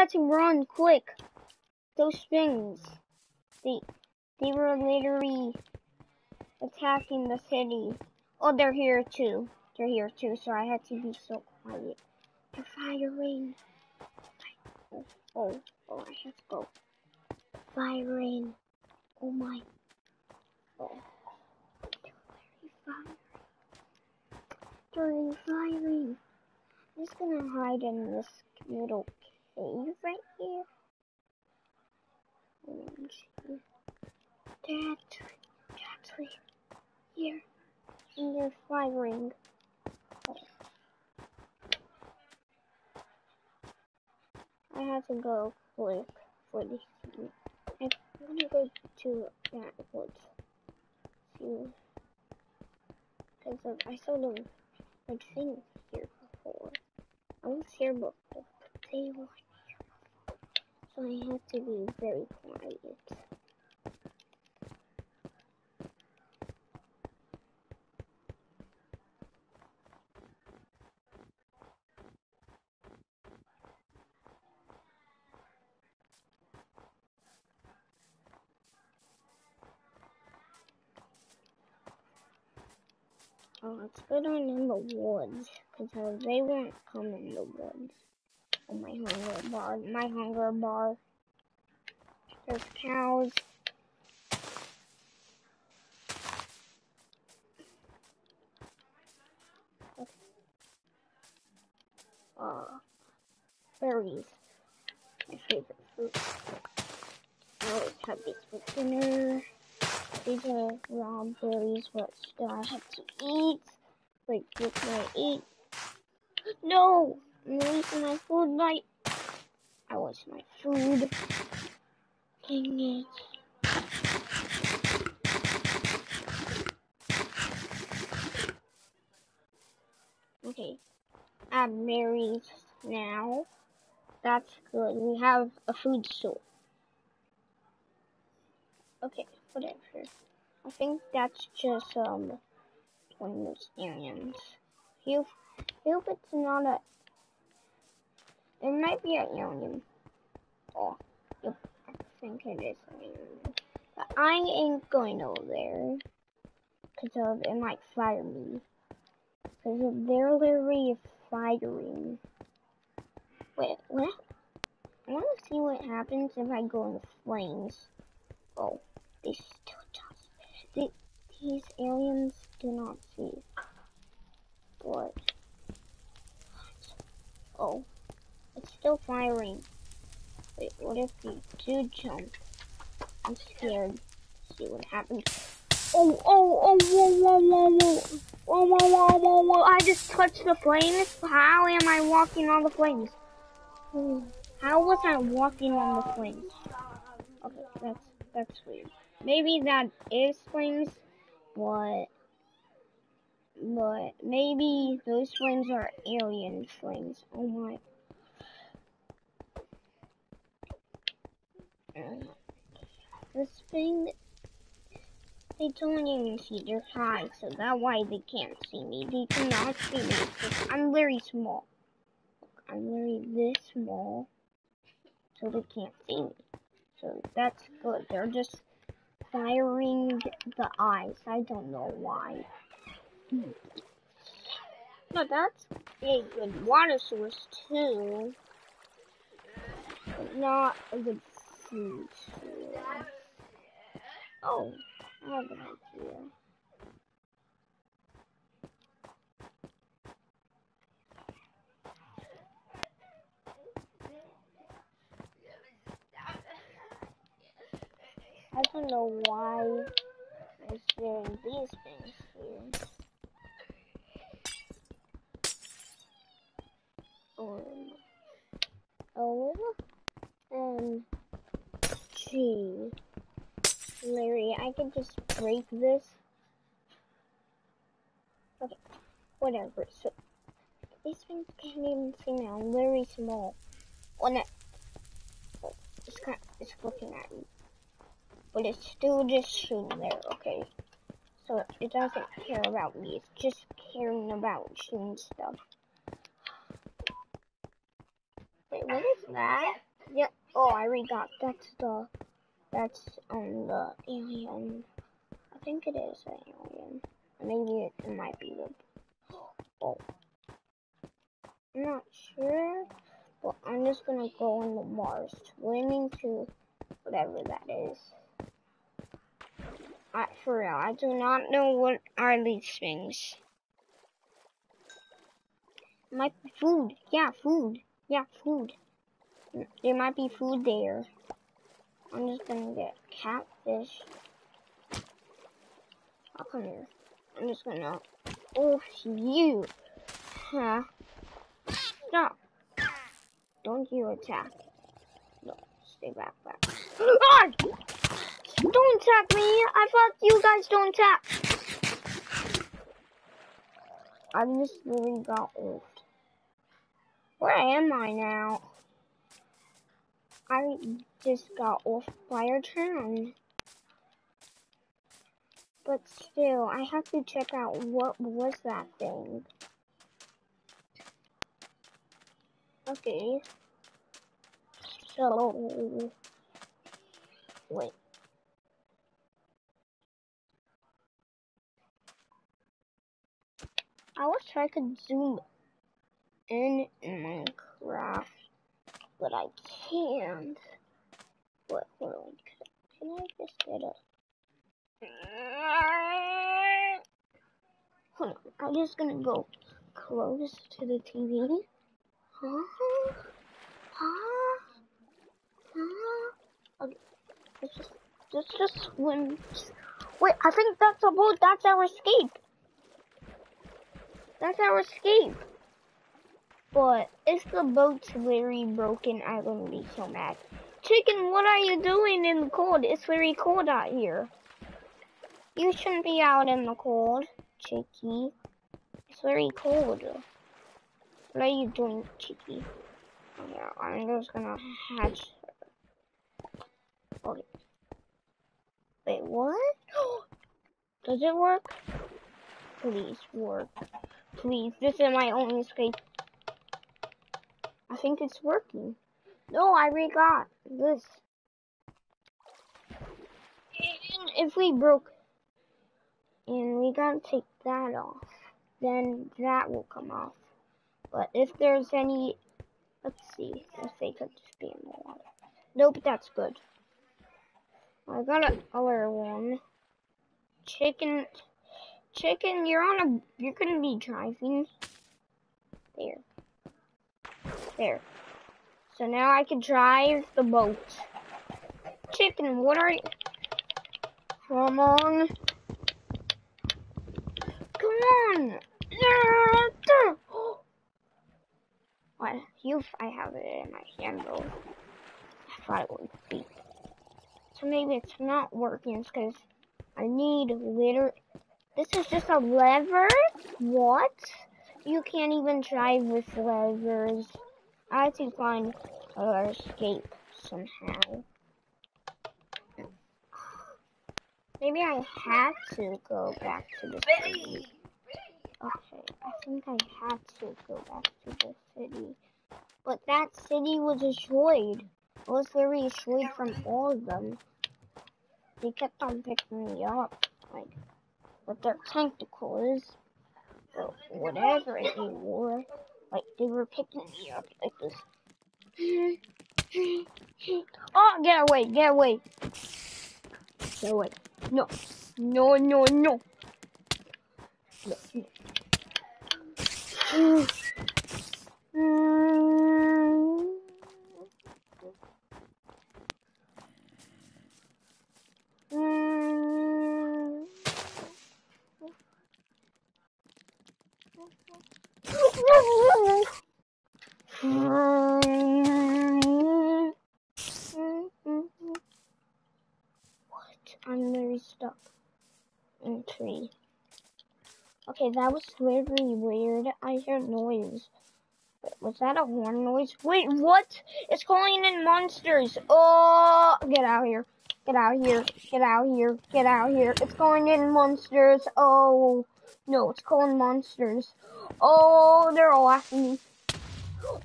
had to run quick. Those things. They, they were literally attacking the city. Oh, they're here too. They're here too, so I had to be so quiet. They're firing. Oh, oh, I have to go. Firing. Oh my. Oh. They're very firing. I'm just gonna hide in this little cave right here. Dad, Dad's here. And they're firing. I have to go quick for this scene. I'm gonna go to that woods. See. Because I saw them like things here before. I was here before, but they before. I have to be very quiet. Oh, let's go in the woods, because they won't come in the woods. My hunger bar, my hunger bar. There's cows. Uh, berries. My favorite fruit. I always have these for dinner. These are raw berries, but still I have to eat. Like, what can I eat? No! I'm wasting my food light. I waste my food. Dang it. Okay. I'm married now. That's good. We have a food store. Okay whatever. I think that's just um one of those aliens. Hope, hope it's not a. It might be an alien. Oh, yep, I think it is an alien. But I ain't going over there because it might fire me. Because they're literally firing. Wait, what? I want to see what happens if I go in flames. Oh. They still just they, these aliens do not see. What? Oh, it's still firing. Wait, what if we do jump? I'm scared. see what happens. Oh, oh, oh, whoa, whoa, whoa. Whoa, whoa, whoa, whoa, whoa. I just touched the flames. How am I walking on the flames? How was I walking on the flames? Okay, that's, that's weird. Maybe that is flames, but but maybe those flames are alien flames. Oh my. This thing, they don't even see their high, so that's why they can't see me. They cannot see me I'm very small. I'm very this small, so they can't see me. So that's good. They're just firing the eyes. I don't know why. No, that's a good water source too. But not a good Oh, I have an idea. I don't know why I'm sharing these things here. Um, O and Larry, I can just break this. Okay, whatever. So, these things can't even see me. I'm very small. Oh, no. Oh, it's, kind of, it's looking at me but it's still just shooting there, okay? So it doesn't care about me, it's just caring about shooting stuff. Wait, what is that? Yeah. Oh, I already got. That's the. That's on the alien. I think it is an alien. Maybe it, it might be the. Oh. I'm not sure, but I'm just gonna go on the Mars, swimming to whatever that is. I, for real, I do not know what are these things. Be food. Yeah, food. Yeah, food. There might be food there. I'm just gonna get catfish. I'll come here. I'm just gonna. Oh, you. Huh. Stop. Don't you attack. No, stay back, back. Don't attack me! I thought you guys don't attack. I just really got old. Where am I now? I just got off by a turn. But still, I have to check out what was that thing. Okay. So, wait. I wish I could zoom in in Minecraft, but I can't. What? Can I just get a? Hold on. I'm just gonna go close to the TV. Huh? Huh? Huh? Okay. Let's just, let's just swim. Wait, I think that's a boat. That's our escape. That's our escape. But if the boat's very broken, I'm gonna be so mad. Chicken, what are you doing in the cold? It's very cold out here. You shouldn't be out in the cold, Chicky. It's very cold. What are you doing, Chicky? Yeah, I'm just gonna hatch Okay. Wait, what? Does it work? Please work. Please, this is my only escape. I think it's working. No, I already got this. And if we broke, and we gotta take that off, then that will come off. But if there's any, let's see, if they could just be in the water. Nope, that's good. I got another one. Chicken, chicken, you're on a, you're gonna be driving. There. There. So now I can drive the boat. Chicken, what are you? Come on. Come on. What? You, I have it in my handle. I thought it would be. So maybe it's not working. Because I need liter. This is just a lever? What? You can't even drive with levers. I have to find a escape somehow. Maybe I had to go back to the city. Okay, I think I had to go back to the city. But that city was destroyed. It was very destroyed from all of them. They kept on picking me up, like, with their tentacles, or whatever they were. Like, they were picking me up like this. Oh, get away, get away. Get away. No. No, no, no. No, no. Mm. I'm very stuck in a tree. Okay, that was very weird. I hear noise. Wait, was that a horn noise? Wait, what? It's calling in monsters. Oh, get out here. Get out here. Get out here. Get out here. It's calling in monsters. Oh, no, it's calling monsters. Oh, they're all after me.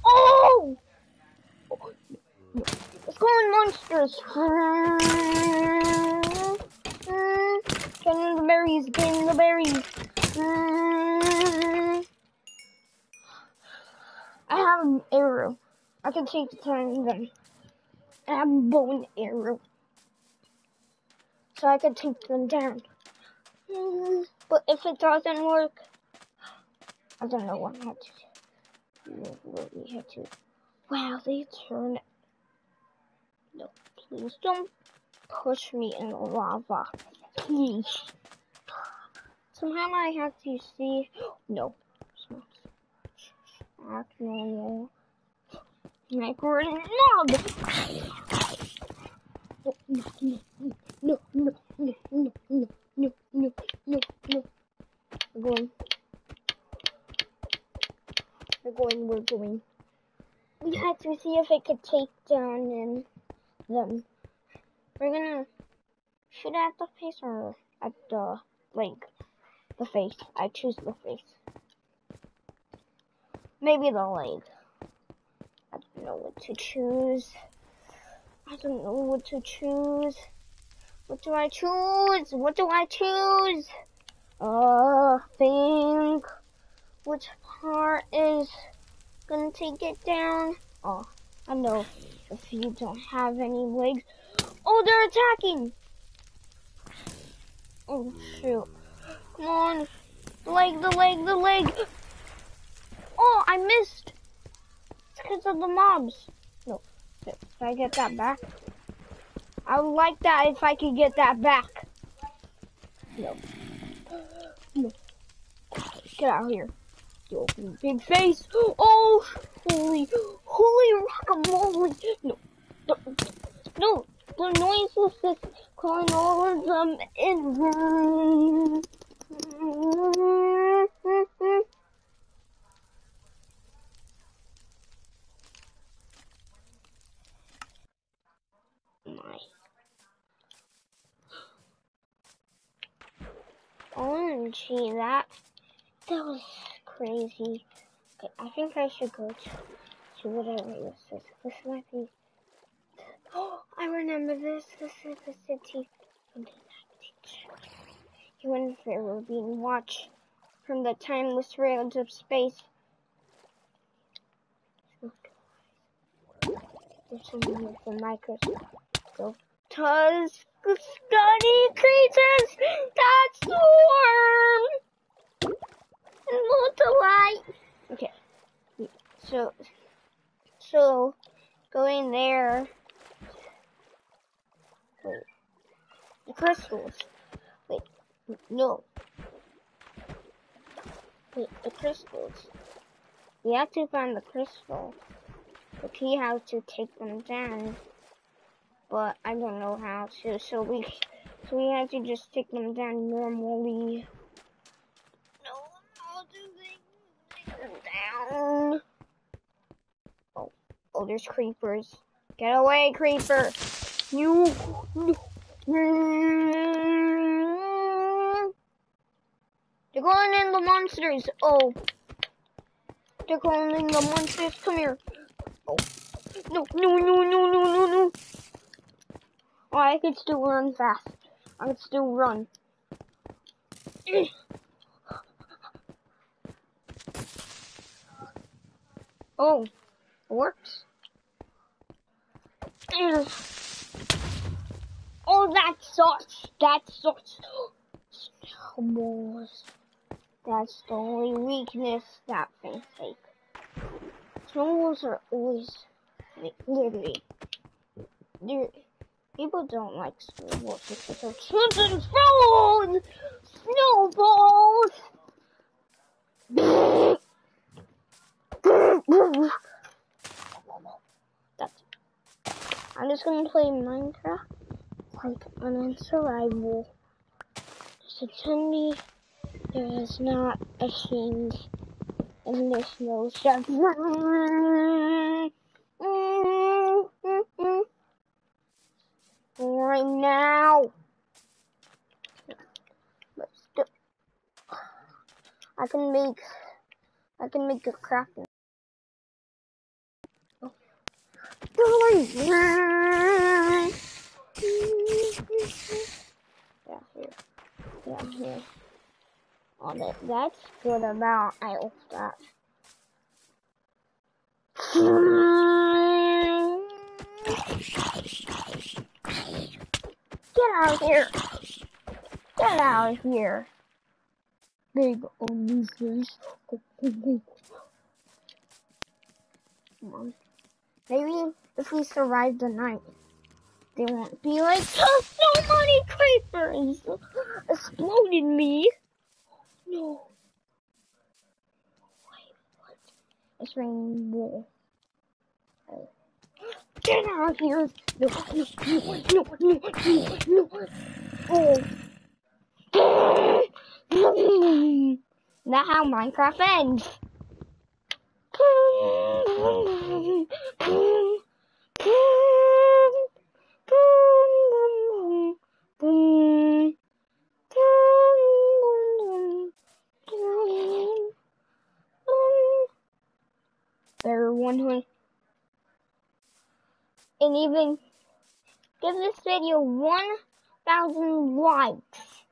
Oh! oh no. corn monsters. Getting the berries, getting the berries. I have an arrow. I can take the time them. I have a bow and arrow. So I can take them down. But if it doesn't work, I don't know what I have to do. What we have to. Wow, they turn. No, please don't push me in the lava. Please. Somehow I have to see. No. Act normal. Like we're in mob. No, no, no, no, no, no, no, no, no, no, no. We're going. We're going, we're going. We had to see if it could take down in them. We're gonna shoot at the face or at the leg. The face. I choose the face. Maybe the leg. I don't know what to choose. I don't know what to choose. What do I choose? What do I choose? Uh, think which part is gonna take it down. Oh, I know if you don't have any legs. Oh, they're attacking! Oh, shoot. Come on. The leg, the leg, the leg. Oh, I missed. It's because of the mobs. No. Can I get that back? I would like that if I could get that back. No. Get out of here. Open big face. Oh, holy, holy guacamole. No. No. no. The noise was just calling all of them in. OMG, that, that was crazy. Okay, I think I should go to, to whatever this is. This might be, oh, I remember this. This is the city You and Fair were being watched from the timeless realms of space. There's someone with a microscope. Tusk study creatures that swarm and multiply. Okay, so so going there. Wait, the crystals. Wait, no. Wait, the crystals. We have to find the crystal. The key how to take them down but I don't know how to. So we, so we have to just take them down normally. No, how do them down? Oh, oh, there's creepers. Get away, creeper! You. They're going in the monsters. Oh. They're going in the monsters. Come here. Oh. No, no, no, no, no, no, no. Oh, I could still run fast. I could still run. Oh, it works. Oh, that sucks. That sucks. Snowballs. That's the only weakness that thing take. Snowballs are always, like, literally, they're, People don't like snowballs because they're children's food! Snowballs! That's I'm just gonna play Minecraft like an survival. So tell me there is not a change in the snow stuff right now. But still, I can make I can make a crafting. Oh. yeah, here. Yeah, here. On it. That's good amount. I hope that. Out of here! Get out of here! Big ugly face. Maybe if we survive the night, they won't be like, oh, so many creepers exploded me. No. Wait, what? It's raining wool. Get out of here! No, no, no, no, no, no. Oh. That's how Minecraft ends. Everyone who and even give this video 1,000 likes.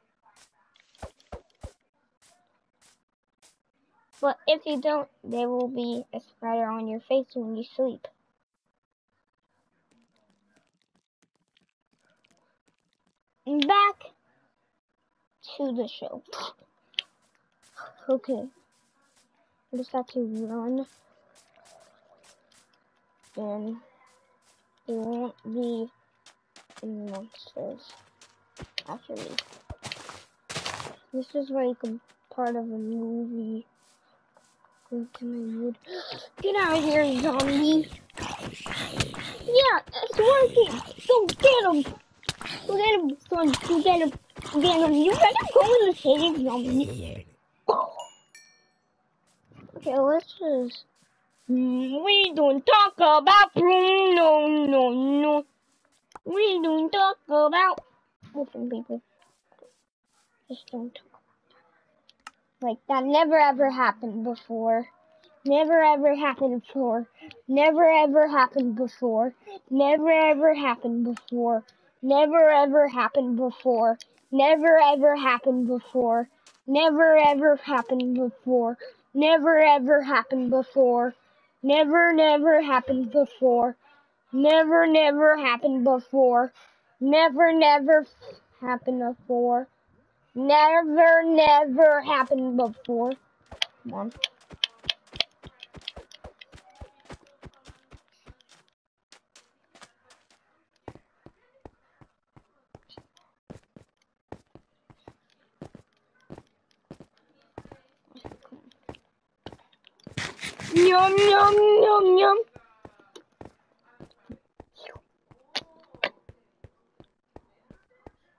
But if you don't, there will be a spider on your face when you sleep. Back to the show. Okay. I just have to run. And it won't be in monsters. Actually. This is like a part of a movie. Go to my wood. Get out of here, zombie! Yeah, it's working! Go get him! Go get him, son! Go get him! Go get him! You better go in the cave, zombie! Okay, let's just... Mm, we don't talk about no, no, no. We don't talk about different people. Just don't talk like that never ever happened before. Never ever happened before. Never ever happened before. Never ever happened before. Never ever happened before. Never ever happened before. Never ever happened before. Never ever happened before. Never never happened before. Never never happened before. Never never happened before. Never, never happened before. Come Yum, yum, yum, yum.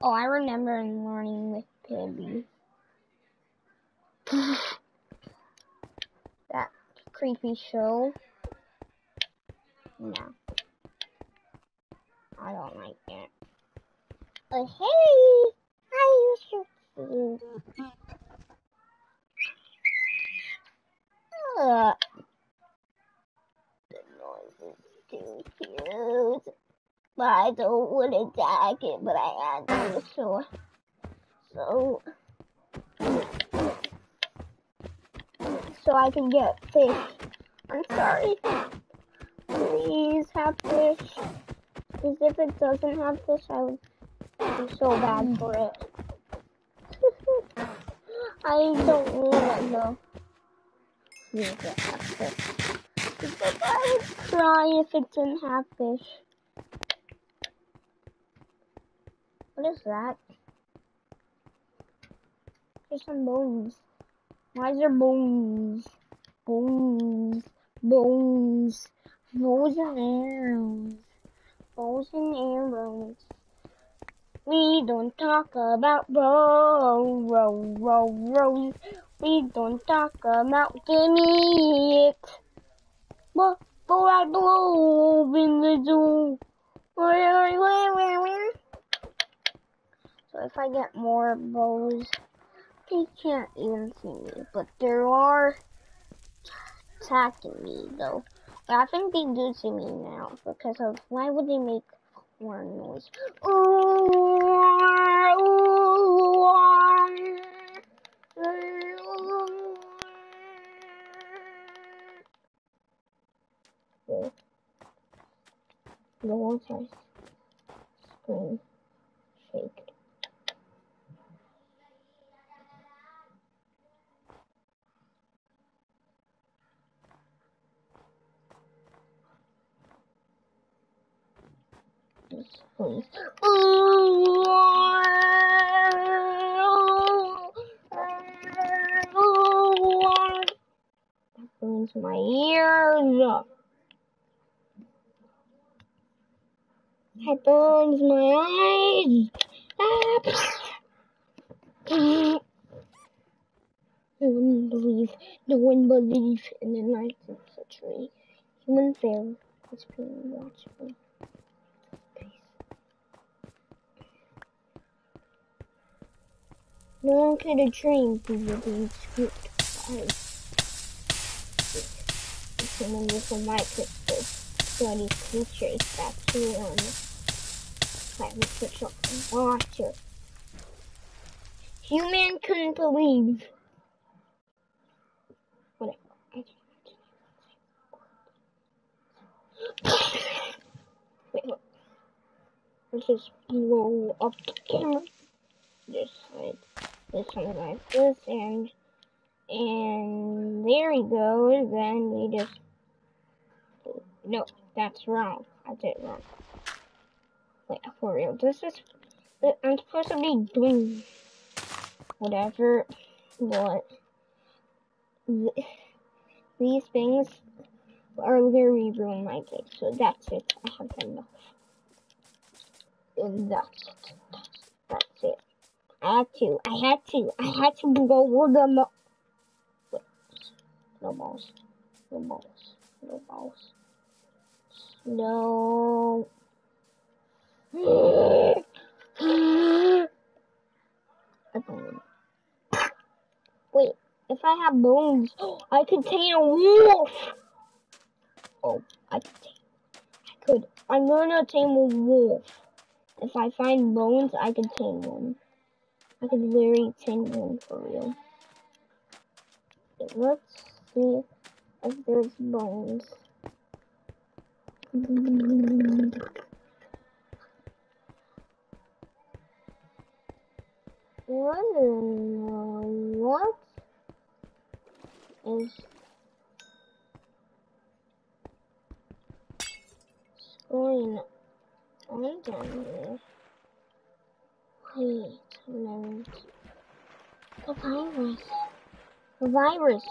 Oh, I remember learning with Pibby. that creepy show. No. I don't like it. Oh, hey! Hi, you're so cute. Uh, the noise But I don't want to attack it, but I am to, so so I can get fish. I'm sorry. Please have fish. Because if it doesn't have fish, I would be so bad for it. I don't want to know. Yes, it fish. Because I would cry if it didn't have fish. What is that? There's some bones. Why is there bones? Bones. Bones. Bones and arrows. Bows and arrows. We don't talk about row, row, row, rows. We don't talk about gimme it. But I blow open the door. So if I get more bows. They can't even see me, but there are attacking me though. But I think they do see me now because of why would they make more noise? Ooh, ooh, ooh, the the whole time screen shaked. Please. That burns my ears. That burns my eyes. Ah. No one believes, no one believes in the 19th century. Human fair is being watchful. No one could have dreamed we were being scooped by someone with a microscope study creatures that flew on climate control water. Human couldn't believe. Whatever. Wait, what? Let's just blow up the camera. Just like this one like this and and there we go. Then we just no, that's wrong. I did it wrong. Wait, for real. This is I'm supposed to be doing whatever, but these things are literally ruining my day. So that's it. I have enough. And that's it. That's, it. I had to. I had to. I had to go over the mo- Wait. No balls. No balls. No balls. No. Wait, if I have bones, I could tame a wolf. Oh, I could. I could. I'm gonna tame a wolf. If I find bones, I could tame one. I could literally tame one for real. Let's see if there's bones. What? What is going on down here? Wait a minute. The virus. The virus.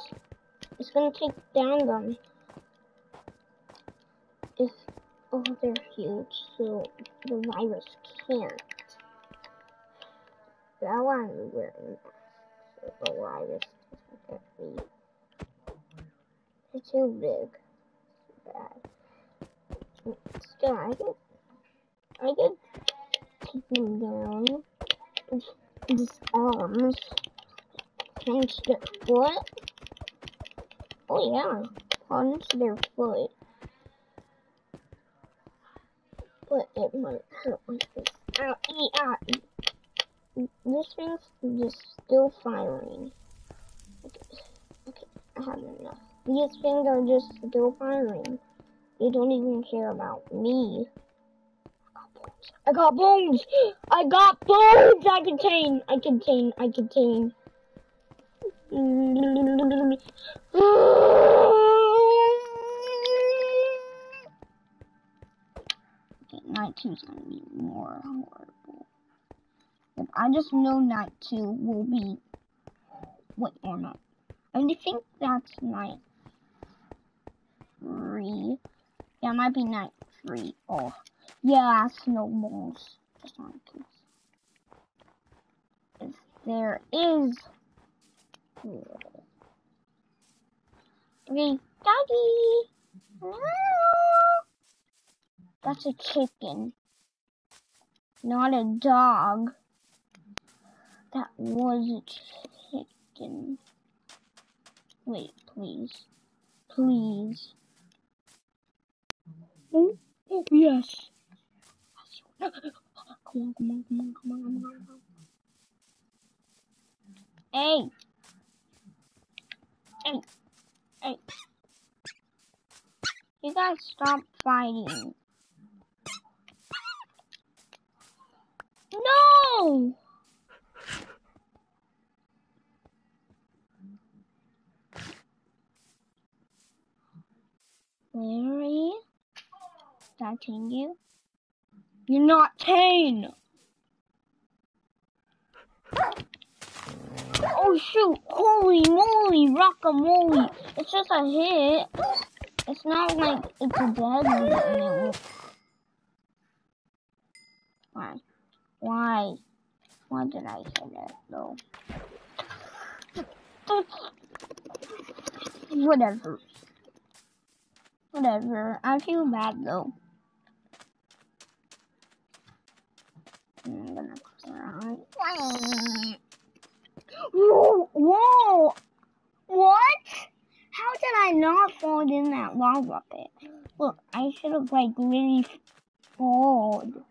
It's gonna take down them. If oh they're huge, so the virus can't. That one wearing so the virus doesn't get me. It's too big. Bad. Still I can I can keep them down. Just arms. Punch their foot. Oh yeah. Punch their foot. But it might hurt like this. Ow, ee, ee. This thing's just still firing. Okay. okay, I have enough. These things are just still firing. They don't even care about me. I got bones. I got bones. I contain. I contain. I contain. okay, night two is gonna be more horrible. If I just know night two will be. Wait, or not. I think that's night three. Yeah, it might be night three. Oh. Yeah, snowballs. Just on kids. If there is. Okay, doggy. No. That's a chicken, not a dog. That was a chicken. Wait, please. Please. Oh, oh yes. Come on, come on, come on, come on, come on, come on. Hey! Hey! Hey! You guys stop fighting. No! Larry? That you? You're not tame! Oh shoot! Holy moly! Rockamoly! It's just a hit. It's not like it's a deadly Why? Why? Why did I say that though? Whatever. Whatever. I feel bad though. I'm gonna cry. Whoa! Whoa! What? How did I not fall in that lava pit? Look, I should have like really fallen.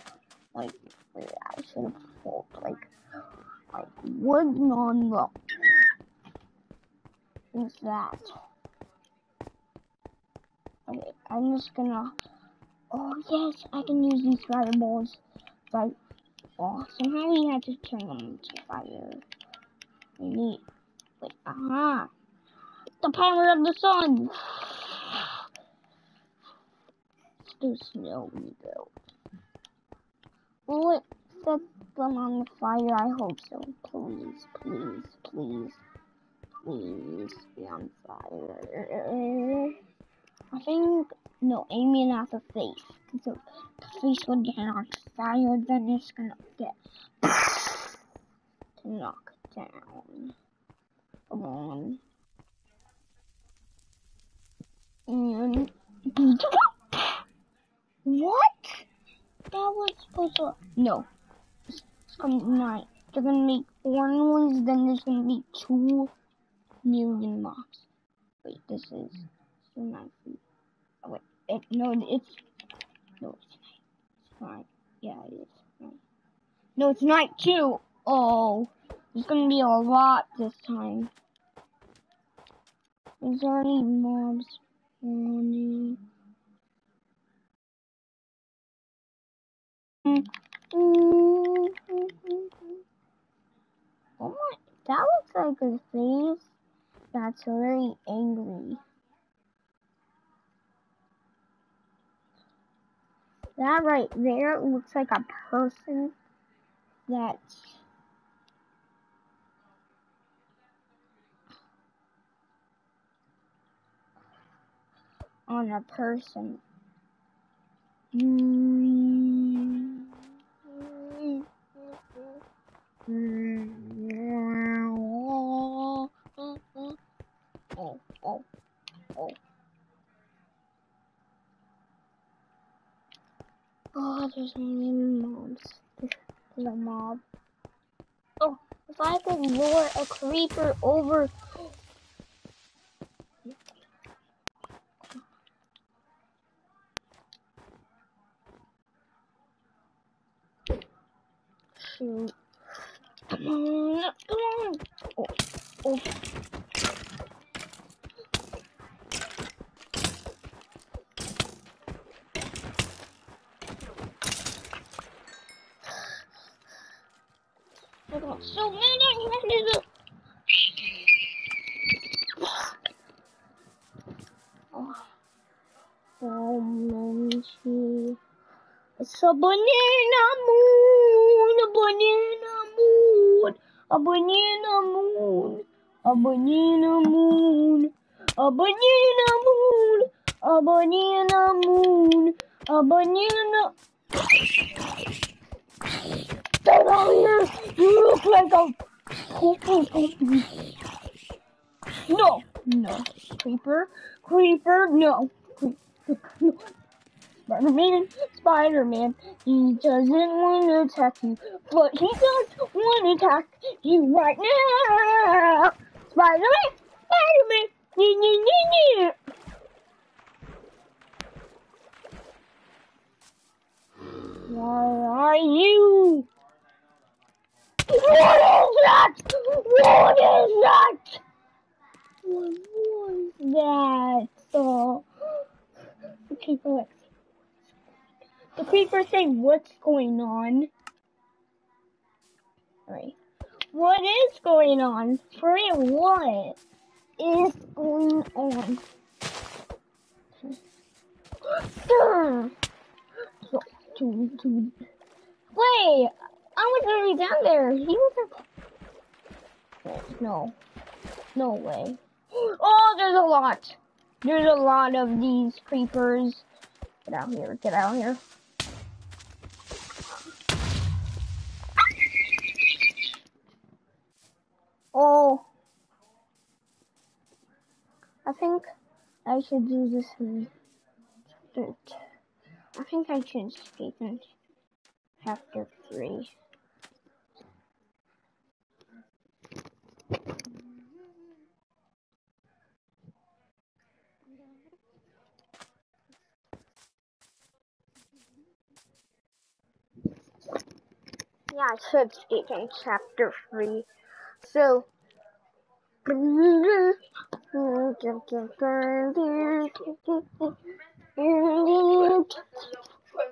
Like, I should have fallen like, like wood on the. What's that? Okay, I'm just gonna. Oh yes, I can use these fireballs. But oh, somehow we had to turn them to fire. Neat. Wait, aha! The power of the sun! Too snowy though. Will it set them on fire? I hope so. Please, please, please, please be on fire. I think, no, aiming at the face. Because the face will get on fire, then it's gonna get knocked down. Come on. And what? That was supposed to no. Gonna not. They're gonna make orange ones. Then there's gonna be two million mobs. Wait, this is so wait, it, no, it's no, it's night. Yeah, it is. No, it's night too. Oh, there's gonna be a lot this time. There's already mobs spawning. Mm-hmm. Oh my, that looks like a face that's very angry. That right there looks like a person that's on a person. Oh, oh, oh. Oh, there's mobs. There's a mob. Oh, if I could lure a creeper over shoot. Come on, come on. Oh, oh. I got so many handed Oh, so many. It's a banana moon, a banana moon, a banana moon, a banana moon, a banana moon, a banana moon, a banana. Get out here! You look like a No, no, creeper, creeper, creeper, no. Spider-Man, Spider-Man, he doesn't want to attack you, but he does want to attack you right now. Spider-Man, Spider-Man, nee, nee, nee, nee. Where are you? What is that? What is that? What was that? Oh. creeper like the creeper say what's going on. Right. What is going on? For what is going on? Wait, I was already down there. He wasn't. No, no way. Oh, there's a lot. There's a lot of these creepers. Get out here, get out here. Oh. I think I should do this in I think I should escape in chapter 3. Yeah, I should skip in chapter 3. So.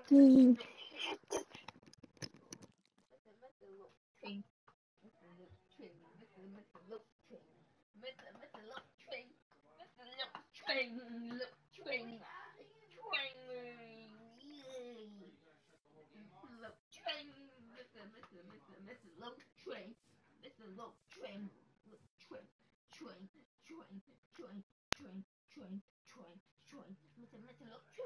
Train the low train, train, train, train, train, train, train, train, train, with the metal train.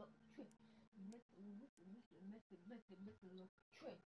look trick. Make it, make it, make it, make it look trick.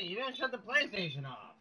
You didn't shut the PlayStation off.